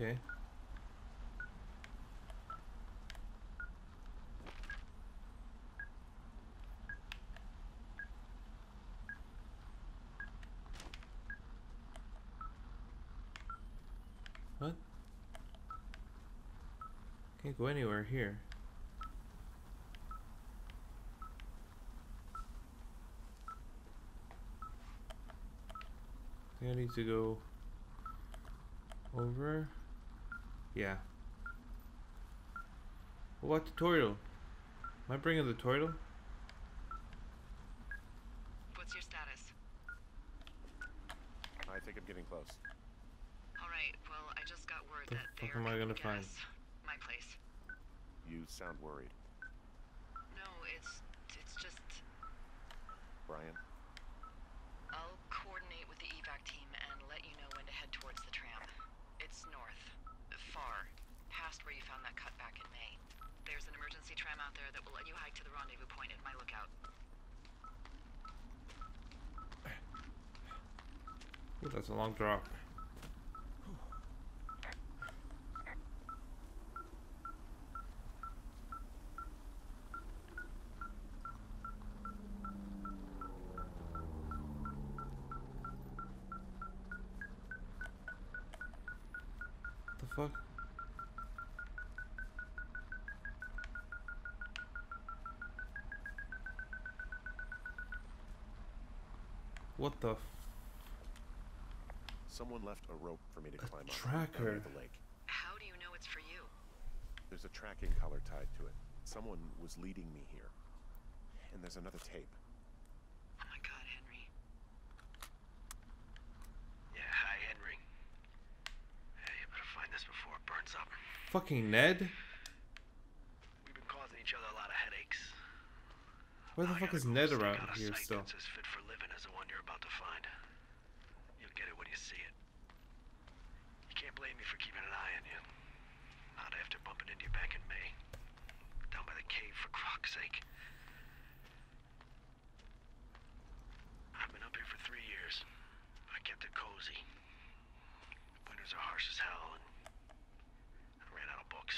B: Okay. What? Can't go anywhere here. I need to go over. Yeah. What tutorial? Am I bringing the tutorial?
C: What's your status?
A: I think I'm getting close.
C: All right. Well, I just got word
B: The
C: that
B: fuck
C: they're
B: am I gonna find?
C: My place.
A: You sound worried.
C: No, it's it's just
A: Brian,
C: I'll coordinate with the evac team and let you know when to head towards the tram. It's north, far, past where you found that cut back in May. There's an emergency tram out there that will let you hike to the rendezvous point at my lookout.
B: That's a long drop. What the fuck? What the
A: someone left a rope for me to
B: A
A: climb on down
B: tracker.
A: near the lake.
C: How do you know it's for you?
A: There's a tracking collar tied to it. Someone was leading me here. And there's another tape.
C: Oh my god, Henry.
D: Yeah, hi, Henry. Hey, you better find this before it burns up.
B: Fucking Ned?
D: We've been causing each other a lot of headaches.
B: Where the
D: Now I
B: fuck
D: gotta
B: is Ned around here still?
D: Fit for living as the one you're about to find. You'll get it when you see it. You can't blame me for keeping an eye on you. Not after bumping into you back in May. Down by the cave, for croc's sake. I've been up here for three years. I kept it cozy. Harsh as hell, and I ran out of books.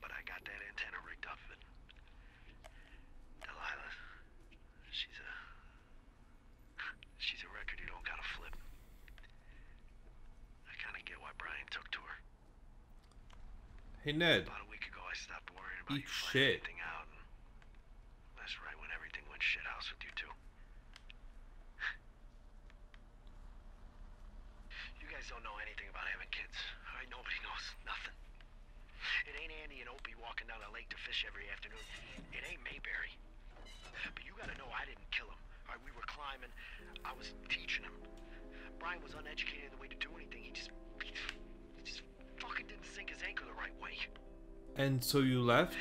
D: But I got that antenna rigged up, and Delilah, she's a (laughs) she's a record you don't gotta flip. I kind of get why Brian took to her.
B: Hey Ned.
D: About a week ago, I stopped worrying about
B: Eat
D: you
B: shit.
D: anything
B: so you left?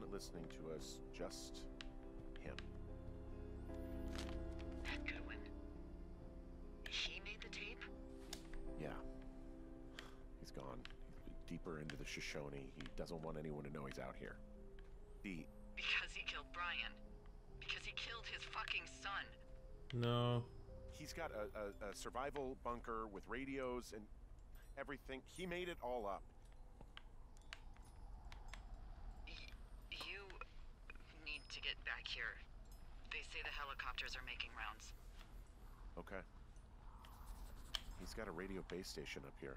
A: One listening to us, just him.
C: Ned Goodwin. He made the tape?
A: Yeah. He's gone. He's deeper into the Shoshone. He doesn't want anyone to know he's out here. The
C: Because he killed Brian. Because he killed his fucking son.
B: No.
A: he's got a, a, a survival bunker with radios and everything. He made it all up.
C: Y- you need to get back here. They say the helicopters are making rounds.
A: Okay. He's got a radio base station up here.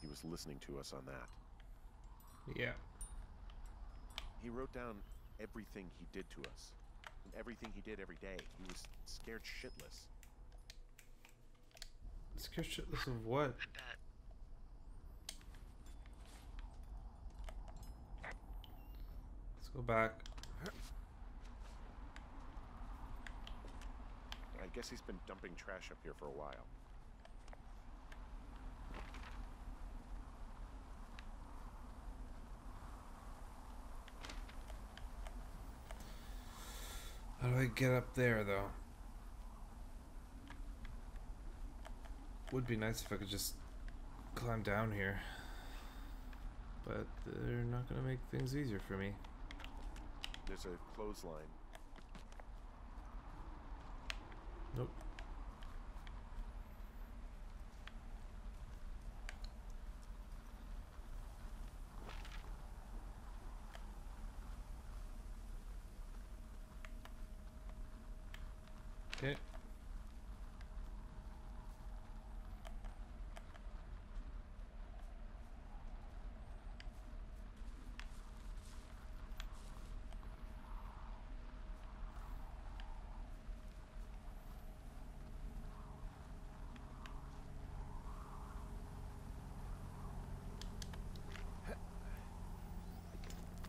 A: He was listening to us on that.
B: Yeah.
A: He wrote down everything he did to us. And everything he did every day. He was scared shitless.
B: Scared shitless of what? Let's go back.
A: I guess he's been dumping trash up here for a while.
B: How do I get up there though? Would be nice if I could just climb down here. But they're not gonna make things easier for me.
A: There's a clothesline.
B: Nope. Okay.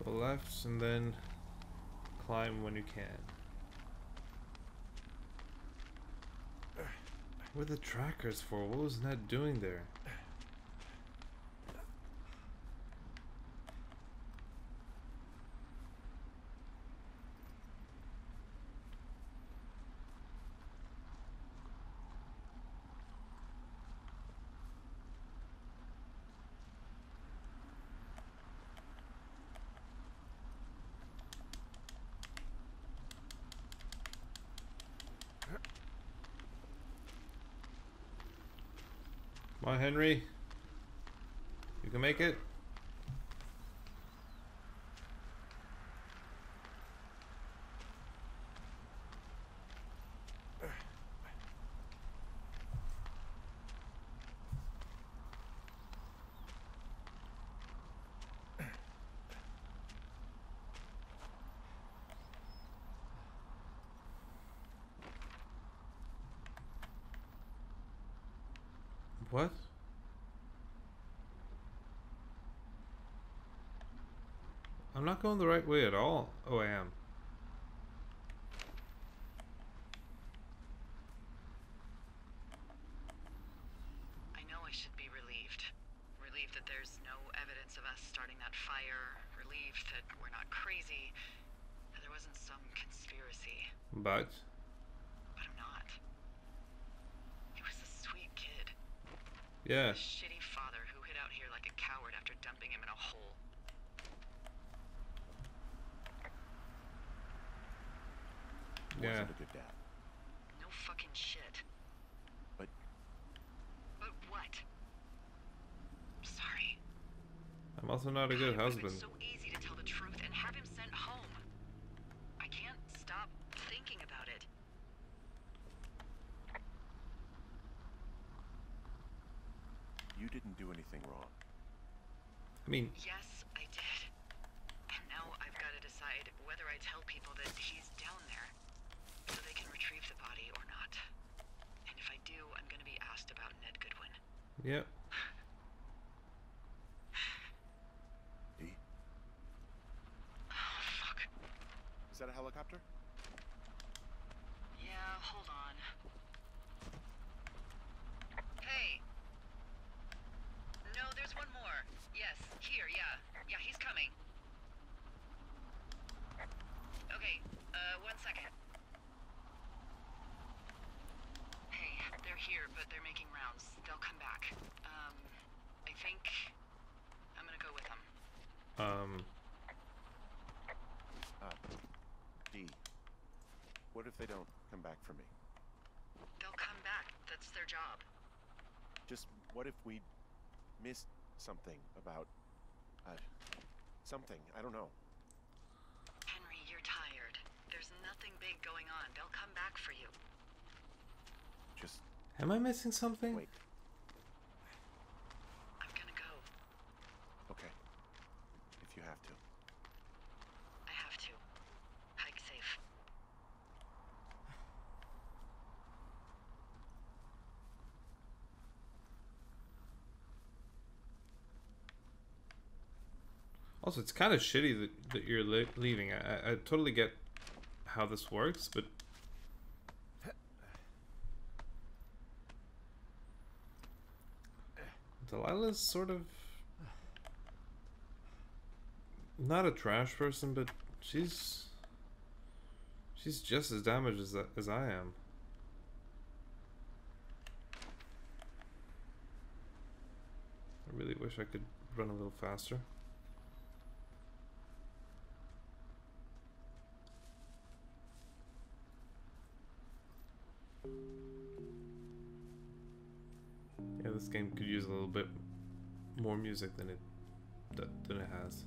B: Go left and then climb when you can. What are the trackers for? What was Ned doing there? Henry. You can make it. What? Not going the right way at all. Oh, I am.
C: I know I should be relieved. Relieved that there's no evidence of us starting that fire. Relieved that we're not crazy. That there wasn't some conspiracy.
B: But
C: But I'm not. He was a sweet kid.
B: yeah,
C: A shitty father who hid out here like a coward after dumping him in a hole.
B: Yeah.
A: Wasn't a good dad.
C: No fucking shit.
A: But
C: But what? Sorry.
B: I'm also not a good husband.
C: so easy to tell the truth and have him sent home. I can't stop thinking about it.
A: you didn't do anything wrong.
B: I mean,
C: Yes, I did. And now I've got to decide whether I tell people that he's down there so they can retrieve the body or not. And if I do, I'm going to be asked about Ned Goodwin.
B: yep.
A: D,
C: Oh, fuck.
A: is that a helicopter?
C: Yeah, hold on. Hey. No, there's one more. Yes, here, yeah. Yeah, he's coming. Okay, uh, one second. Hey, they're here, but they're making rounds. They'll come back. Um, I think I'm gonna go with them.
B: Um,
A: Uh, D, what if they don't come back for me?
C: They'll come back. That's their job.
A: Just what if we missed something about, uh, something? I don't know.
C: Henry, you're tired. There's nothing big going on. They'll come back for you.
A: Just
B: am I missing something?
A: wait.
C: I'm gonna go.
A: Okay. If you have to.
C: I have to. Hike safe.
B: Also, it's kind of shitty that, that you're leaving. I, I- I totally get how this works, but Delilah's sort of not a trash person, but she's she's just as damaged as as I am. I really wish I could run a little faster. More music than it than it has.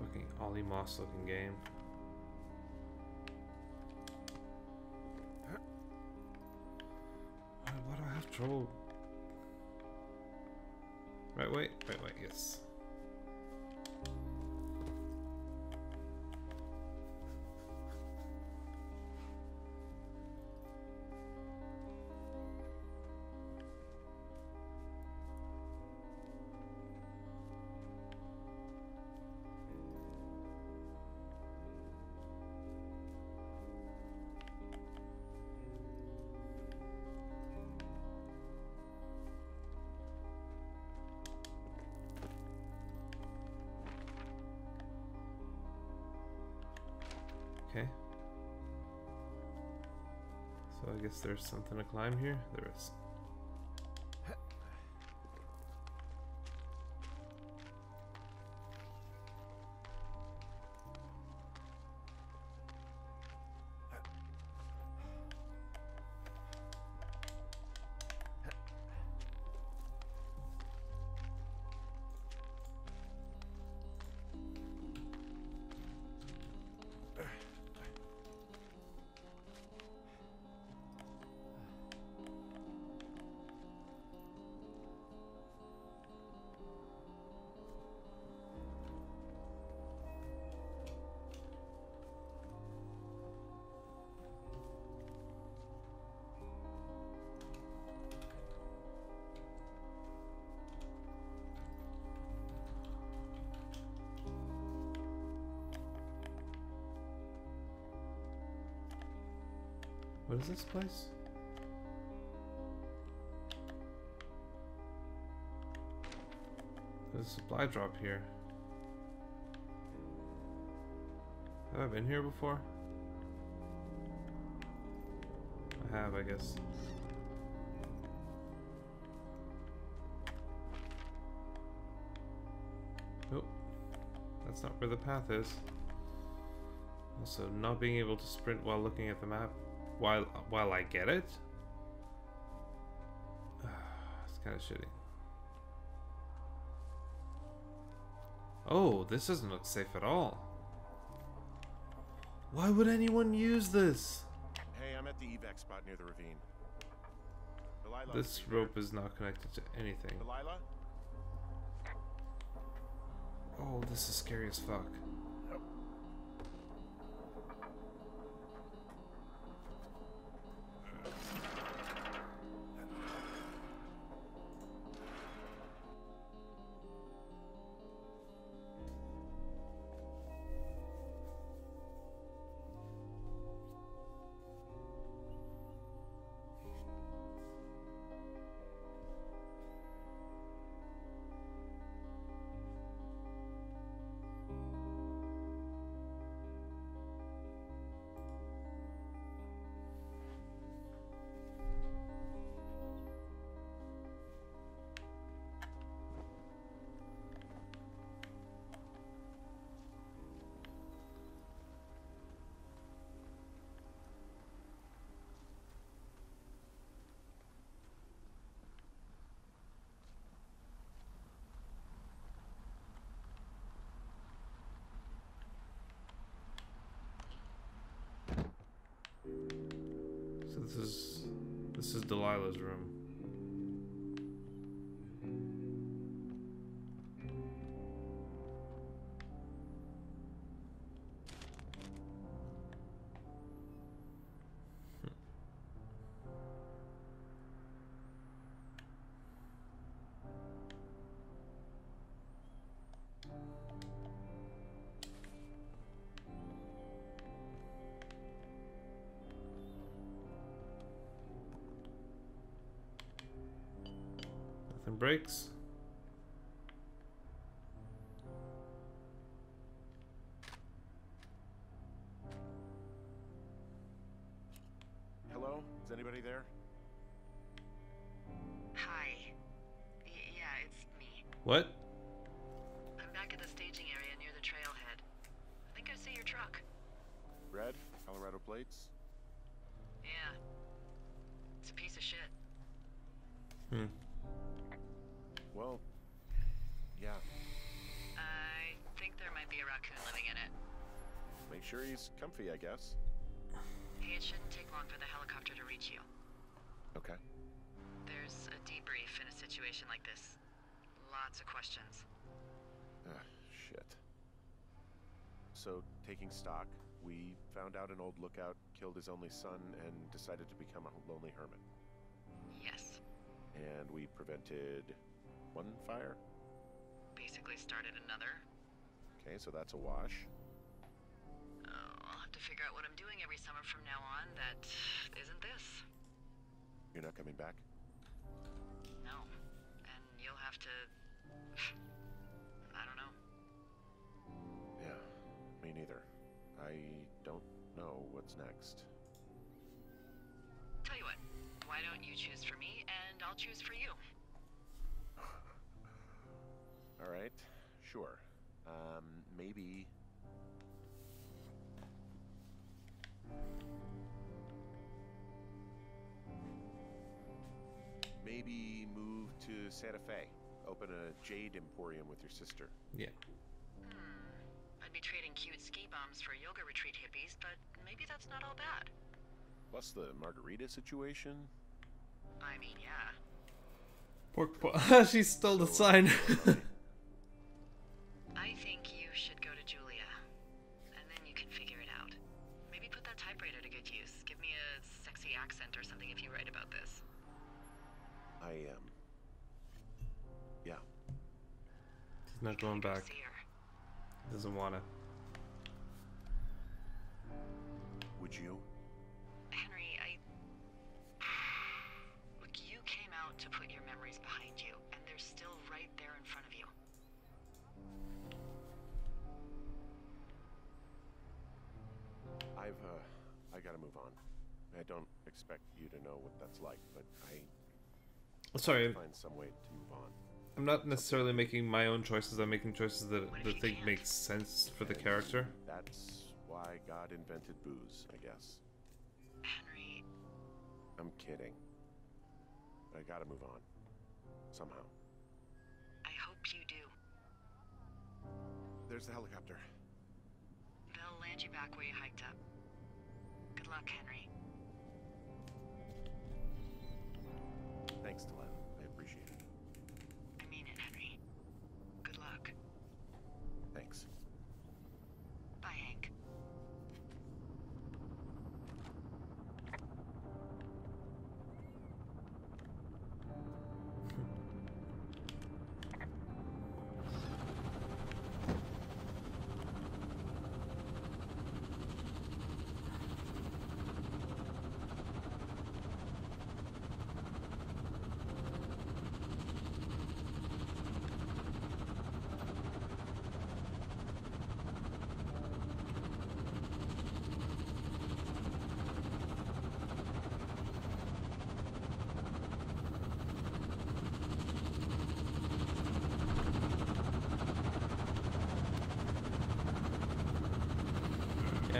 B: Fucking Olly Moss looking game. Why, do I have trouble? Right, wait, wait, wait, yes. So I guess there's something to climb here. There is. Is this place? There's a supply drop here. Have I been here before? I have, I guess. Nope. That's not where the path is. Also, not being able to sprint while looking at the map while I get it. Ah, it's kind of shitty. Oh, this doesn't look safe at all. Why would anyone use this?
A: Hey, I'm at the evac spot near the ravine. Delilah.
B: This
A: are you there?
B: rope is not connected to anything.
A: Delilah?
B: Oh, this is scary as fuck. This is this is Delilah's room.
A: Hello? Is anybody there?
C: Raccoon living in it.
A: Make sure he's comfy, I guess.
C: Hey, it shouldn't take long for the helicopter to reach you.
A: Okay.
C: There's a debrief in a situation like this. Lots of questions.
A: Ah, shit. So, taking stock, we found out an old lookout killed his only son and decided to become a lonely hermit.
C: Yes.
A: And we prevented one fire?
C: Basically started another.
A: Okay, so that's a wash.
C: Oh, I'll have to figure out what I'm doing every summer from now on that isn't this.
A: You're not coming back?
C: No. And you'll have to. (sighs) I don't know.
A: Yeah, me neither. I don't know what's next.
C: Tell you what, why don't you choose for me and I'll choose for you? (laughs)
A: All right, sure. Um, maybe. Maybe move to Santa Fe. Open a jade emporium with your sister.
B: Yeah.
C: Hmm. I'd be trading cute ski bombs for yoga retreat hippies, but maybe that's not all bad.
A: Plus the margarita situation.
C: I mean, yeah.
B: Pork po- (laughs) she stole the sign. (laughs)
C: I think you
B: not
C: Gotta
B: going back.
C: See.
B: Doesn't wanna.
A: Would you?
C: Henry, I. Look, you came out to put your memories behind you, and they're still right there in front of you.
A: I've uh, I gotta move on. I don't expect you to know what that's like, but I
B: Sorry,
A: find some way to move on.
B: I'm not necessarily making my own choices. I'm making choices that that think
C: can't?
B: makes sense for the character.
A: That's why God invented booze, I guess.
C: Henry,
A: I'm kidding. I gotta move on. Somehow.
C: I hope you do.
A: There's the helicopter.
C: They'll land you back where you hiked up. Good luck, Henry.
A: Thanks,
C: Delilah.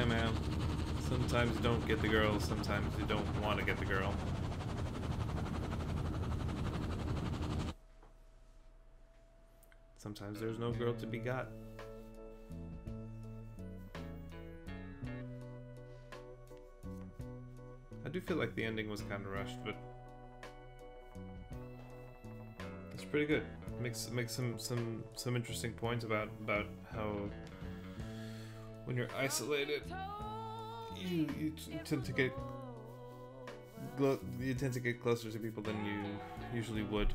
B: Yeah, man. Sometimes you don't get the girl. Sometimes you don't want to get the girl. Sometimes there's no girl to be got. I do feel like the ending was kind of rushed, but it's pretty good. Makes makes some some some interesting points about about how when you're isolated, you you tend to get you tend to get closer to people than you usually would.